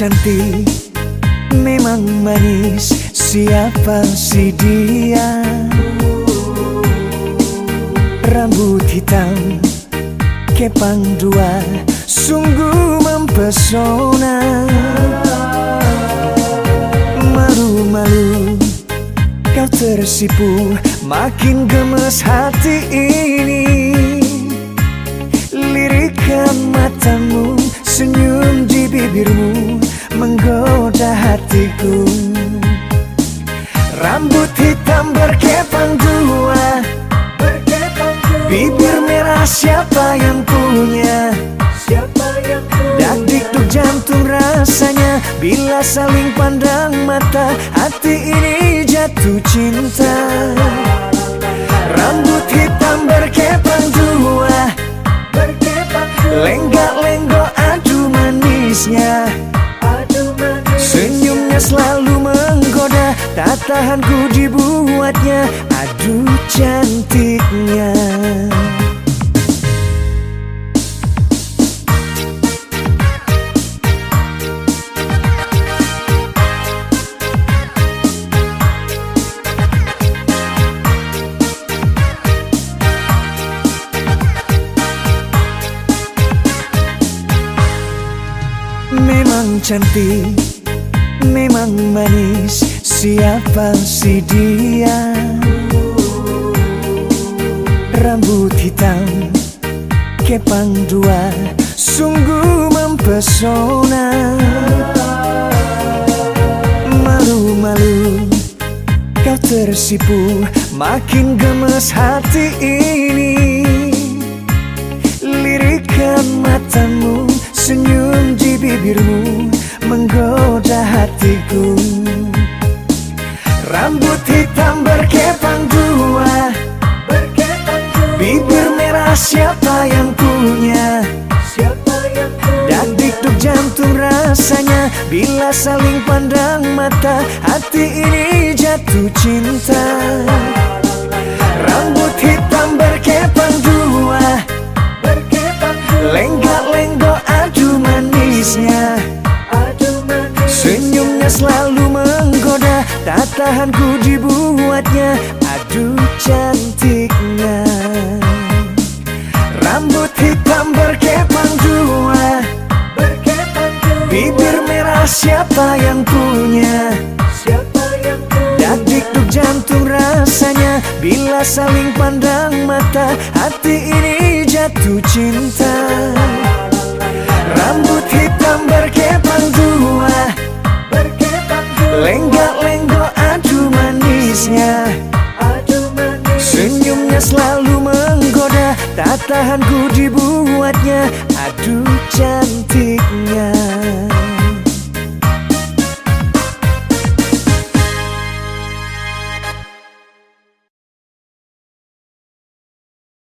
Cantik, memang manis. Siapa si dia? Rambut hitam, kepang dua Sungguh mempesona. Malu-malu kau tersipu Makin gemes hati ini. Lirikan matamu Senyum di bibirmu Menggoda hatiku. Rambut hitam berkepang dua. Bibir merah siapa yang punya? Dak jantung rasanya. Bila saling pandang mata Hati ini jatuh cinta. Rambut hitam berkepang dua. Lenggak-lenggok menggoda Tak tahan ku dibuatnya Adu cantiknya. Memang cantik, memang manis Siapa si dia? Rambut hitam, kepang dua Sungguh mempesona. Malu-malu kau tersipu Makin gemes hati ini. Lirikan matamu Senyum di bibirmu menggoda hatiku Rambut hitam berkepang dua. Bibir merah siapa yang punya? Dan dikduk jantung rasanya. Bila saling pandang mata Hati ini jatuh cinta Tak tahan ku dibuatnya Adu cantiknya. Rambut hitam berkepang dua Bibir merah siapa yang punya? Dan dikduk jantung rasanya Bila saling pandang mata Hati ini jatuh cinta selalu menggoda. Tak tahanku dibuatnya Aduh cantiknya.